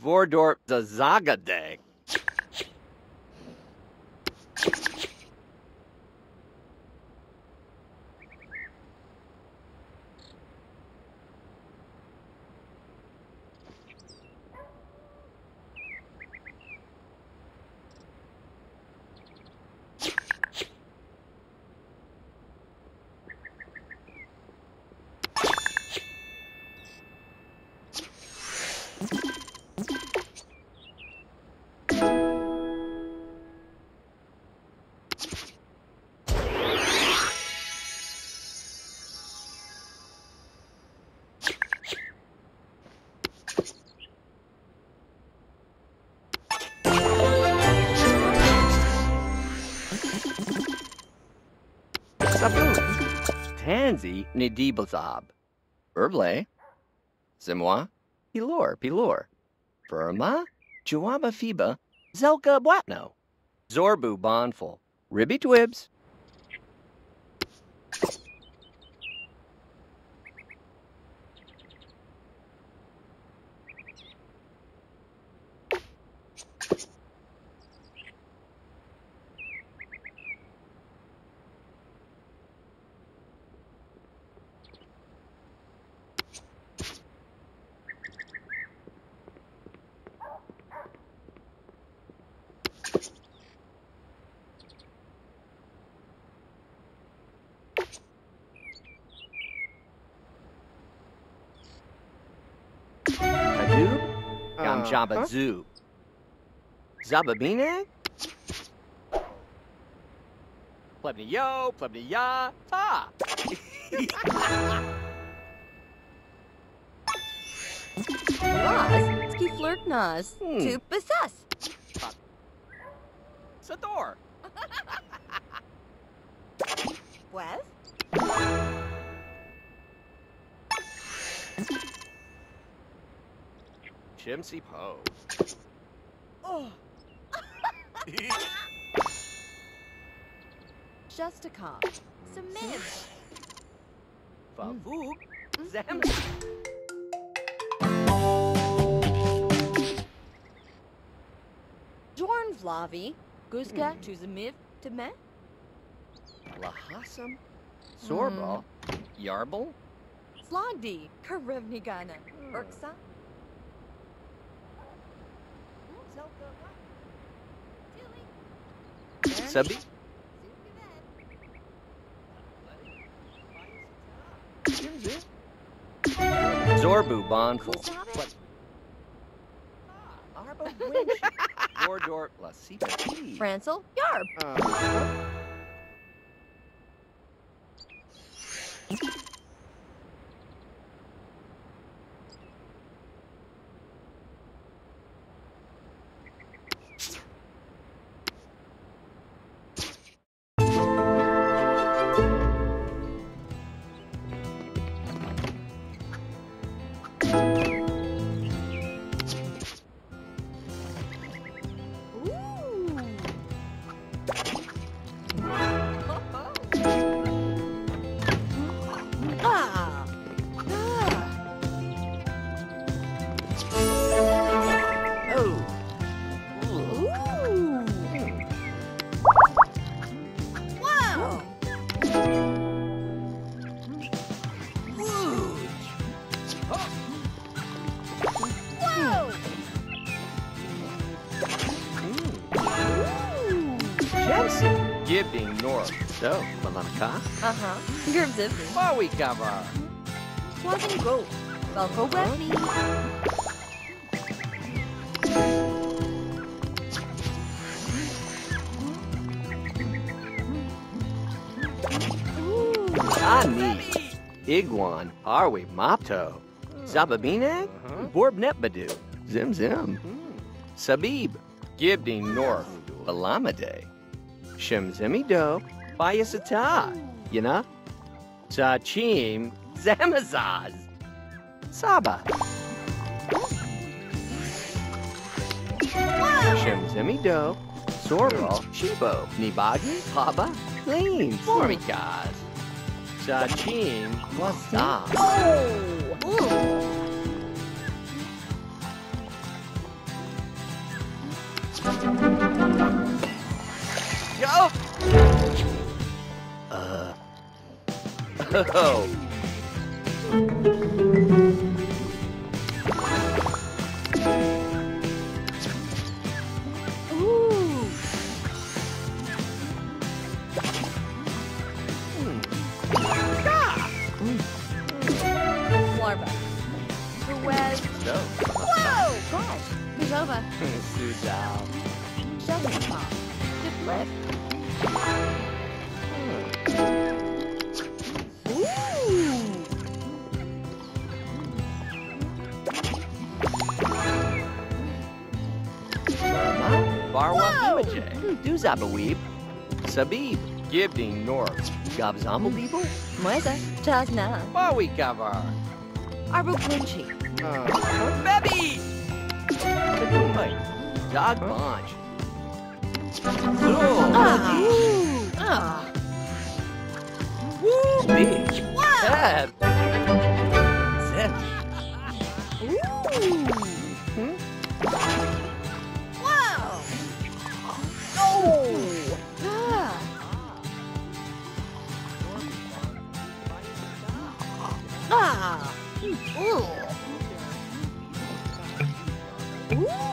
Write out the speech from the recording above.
Vordor Zagade. Tansy Nidibazab. Burble. Simwa. Pilor, Pilor. Burma. Juaba Fiba. Zelka Bwatno. Zorbu Bonful. Ribby Twibs. Gamjaba Zoo. Zababine. Plebny yo, plebny ya, ta. Was, ski flirt nas, Hmm. tu besas. Sador. Wes? Chimsy Po. Oh. Justica. Samid. Favuk. Hmm. Zam. Hmm. Jorn Vlavi. Guska tu zamiv to me. Lahasam. Sorbal. Yarbal. Slogdi. Karevnigana. Urksa. Sabi. Zorbu Bonful. Arbo Winch. Gordor La Sipa Francel. Yarb. Uh, Ooh. Jensen. Gibding North. So, Malamka. Uh-huh. Grimzib. Maui cover. Wasn't go. Velcro wet me. Ooh. Ani. Iguan. Arwi Mopto. Zababine. Borb Netbadu. Zim Zim. Sabib. Gibding North. Balamade. Shemzimi Do. Bayasata. You know? Sachim. Zamazaz. Saba. Shemzimi Do. Sorbo. Shibo. Nibagi. Haba. Clean. Formicaz. Sachim. Wasa. Oh. Ooh. Yo! Uh. Oh. Ooh. Larva. Whereas, No. whoa, gosh, Kazova, Suzal. Sheldon Pop, Ooh. Barwa! Imajay. Duzabaweeb. Sabib. Gibding North. Gobzomble people? Mweza, Chazna, Bawi Kavar. Arbo Quincy. Bebby! Dog Bonch. Ooh.